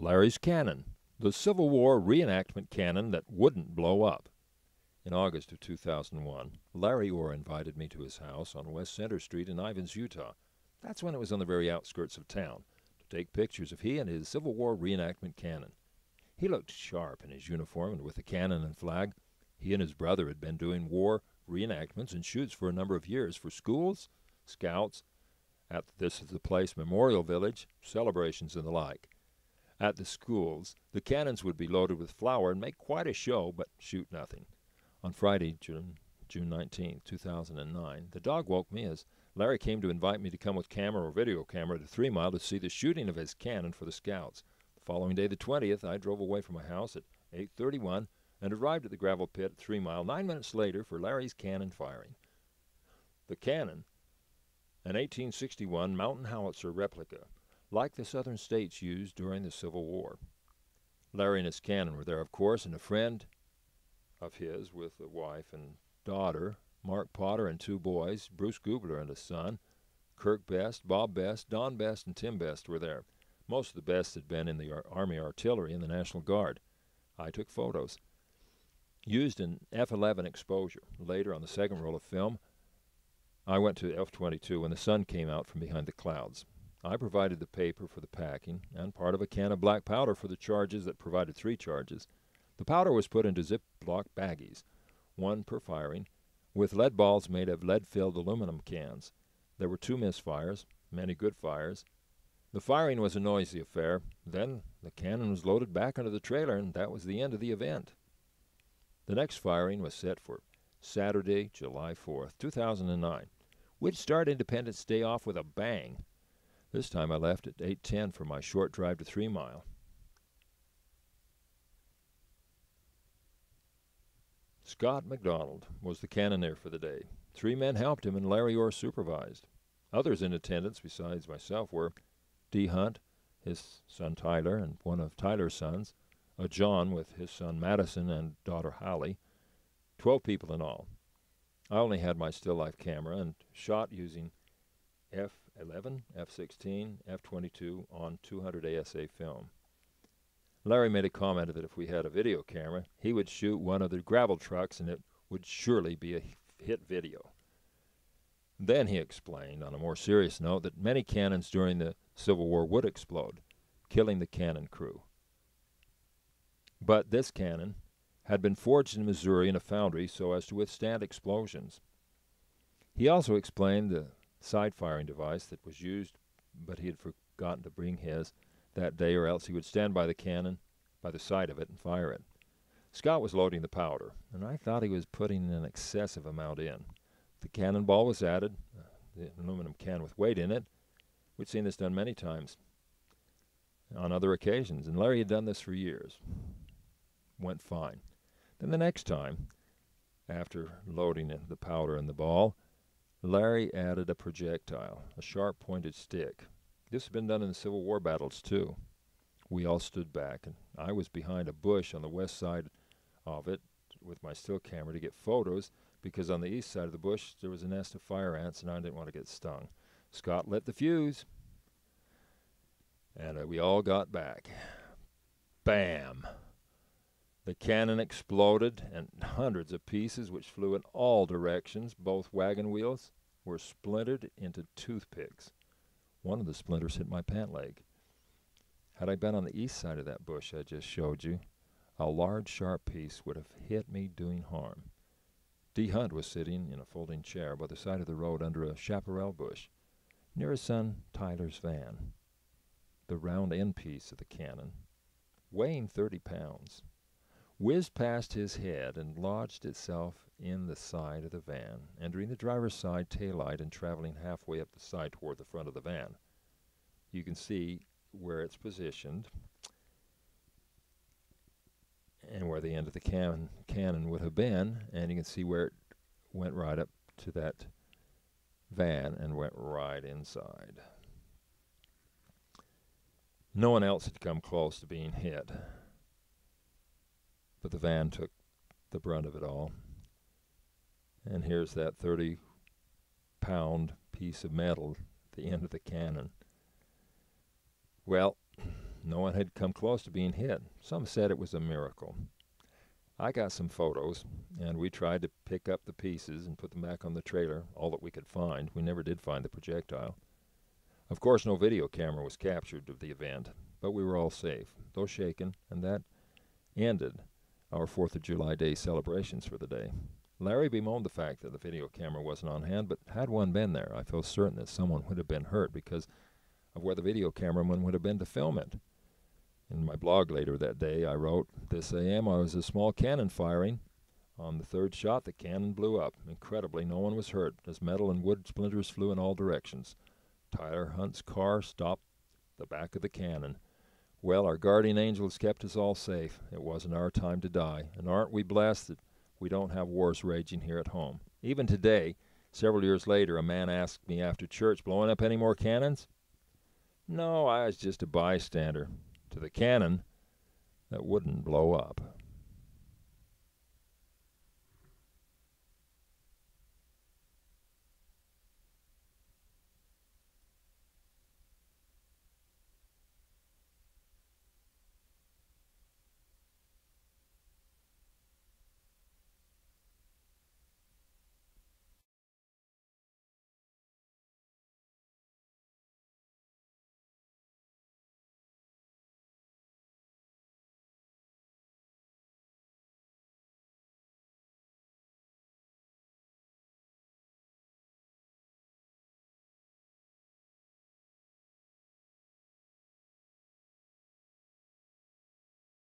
Larry's Cannon, the Civil War reenactment cannon that wouldn't blow up. In August of 2001, Larry Orr invited me to his house on West Center Street in Ivins, Utah. That's when it was on the very outskirts of town, to take pictures of he and his Civil War reenactment cannon. He looked sharp in his uniform and with the cannon and flag. He and his brother had been doing war reenactments and shoots for a number of years for schools, scouts, at this is the place, Memorial Village, celebrations and the like. At the schools, the cannons would be loaded with flour and make quite a show, but shoot nothing. On Friday, June, June 19, 2009, the dog woke me as Larry came to invite me to come with camera or video camera to Three Mile to see the shooting of his cannon for the Scouts. The following day, the 20th, I drove away from my house at 8:31 and arrived at the gravel pit at Three Mile nine minutes later for Larry's cannon firing. The cannon, an 1861 mountain howitzer replica, like the Southern states used during the Civil War. Larry and his cannon were there, of course, and a friend of his with a wife and daughter, Mark Potter and two boys, Bruce Gubler and a son, Kirk Best, Bob Best, Don Best, and Tim Best were there. Most of the best had been in the Ar- Army Artillery and the National Guard. I took photos. Used in F 11 exposure. Later, on the second roll of film, I went to F 22 when the sun came out from behind the clouds. I provided the paper for the packing and part of a can of black powder for the charges that provided three charges. The powder was put into Ziploc baggies, one per firing, with lead balls made of lead filled aluminum cans. There were two misfires, many good fires. The firing was a noisy affair. Then the cannon was loaded back into the trailer, and that was the end of the event. The next firing was set for Saturday, July 4th, 2009. We'd start Independence Day off with a bang. This time I left at 8:10 for my short drive to 3 Mile. Scott McDonald was the cannoneer for the day. Three men helped him, and Larry Orr supervised. Others in attendance besides myself were D. Hunt, his son Tyler, and one of Tyler's sons, a John with his son Madison and daughter Holly. Twelve people in all. I only had my still life camera and shot using F11, F16, F22 on 200 ASA film. Larry made a comment that if we had a video camera, he would shoot one of the gravel trucks and it would surely be a hit video. Then he explained, on a more serious note, that many cannons during the Civil War would explode, killing the cannon crew. But this cannon had been forged in Missouri in a foundry so as to withstand explosions. He also explained the side firing device that was used, but he had forgotten to bring his that day, or else he would stand by the cannon, by the side of it, and fire it. Scott was loading the powder, and I thought he was putting an excessive amount in. The cannonball was added, uh, the aluminum can with weight in it. We'd seen this done many times on other occasions, and Larry had done this for years. Went fine. Then the next time, after loading the powder and the ball, Larry added a projectile, a sharp pointed stick. This had been done in the Civil War battles, too. We all stood back, and I was behind a bush on the west side of it with my still camera to get photos because on the east side of the bush there was a nest of fire ants and I didn't want to get stung. Scott lit the fuse, and uh, we all got back. Bam! The cannon exploded, and hundreds of pieces, which flew in all directions, both wagon wheels, were splintered into toothpicks. One of the splinters hit my pant leg. Had I been on the east side of that bush I just showed you, a large sharp piece would have hit me doing harm. D. Hunt was sitting in a folding chair by the side of the road under a chaparral bush, near his son Tyler's van. The round end piece of the cannon, weighing thirty pounds, whizzed past his head and lodged itself in the side of the van, entering the driver's side taillight and traveling halfway up the side toward the front of the van. You can see where it's positioned and where the end of the can cannon would have been, and you can see where it went right up to that van and went right inside. No one else had come close to being hit, but the van took the brunt of it all. And here's that 30 pound piece of metal at the end of the cannon. Well, No one had come close to being hit. Some said it was a miracle. I got some photos, and we tried to pick up the pieces and put them back on the trailer, all that we could find. We never did find the projectile. Of course, no video camera was captured of the event, but we were all safe, though shaken, and that ended our 4th of July Day celebrations for the day. Larry bemoaned the fact that the video camera wasn't on hand, but had one been there, I feel certain that someone would have been hurt because of where the video cameraman would have been to film it. In my blog later that day, I wrote, This AM I was a small cannon firing. On the third shot, the cannon blew up. Incredibly, no one was hurt, as metal and wood splinters flew in all directions. Tyler Hunt's car stopped the back of the cannon. Well, our guardian angels kept us all safe. It wasn't our time to die. And aren't we blessed that we don't have wars raging here at home? Even today, several years later, a man asked me after church, blowing up any more cannons? No, I was just a bystander to the cannon that wouldn't blow up.